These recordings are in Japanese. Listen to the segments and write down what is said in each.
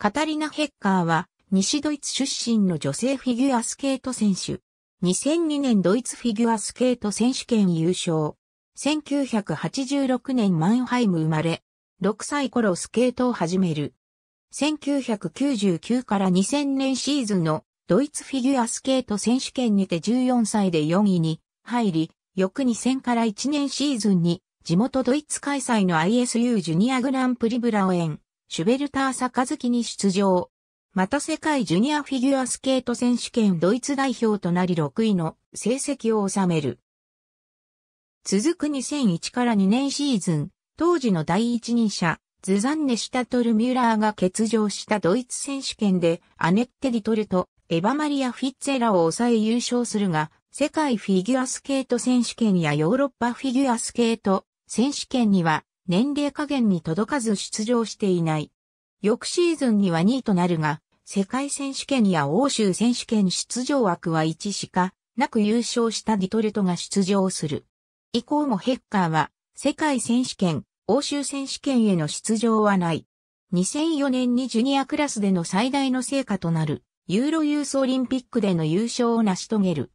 カタリナ・ヘッカーは西ドイツ出身の女性フィギュアスケート選手。2002年ドイツフィギュアスケート選手権優勝。1986年マンハイム生まれ。6歳頃スケートを始める。1999から2000年シーズンのドイツフィギュアスケート選手権にて14歳で4位に入り、翌2000から1年シーズンに地元ドイツ開催の ISU ジュニアグランプリブラオエン、シュベルター杯に出場。また世界ジュニアフィギュアスケート選手権ドイツ代表となり6位の成績を収める。続く2001から2年シーズン、当時の第一人者、ズザンネ・シュタトル・ミュラーが欠場したドイツ選手権でアネッテ・リトルとエヴァマリア・フィッツェラを抑え優勝するが、世界フィギュアスケート選手権やヨーロッパフィギュアスケート選手権には年齢加減に届かず出場していない。翌シーズンには2位となるが、世界選手権や欧州選手権出場枠は1しかなく優勝したディトルトが出場する。以降もヘッカーは世界選手権、欧州選手権への出場はない。2004年にジュニアクラスでの最大の成果となるユーロユースオリンピックでの優勝を成し遂げる。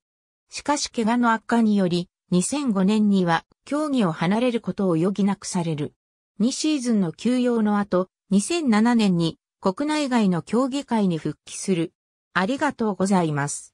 しかし怪我の悪化により2005年には競技を離れることを余儀なくされる。2シーズンの休養の後、2007年に国内外の競技会に復帰する。ありがとうございます。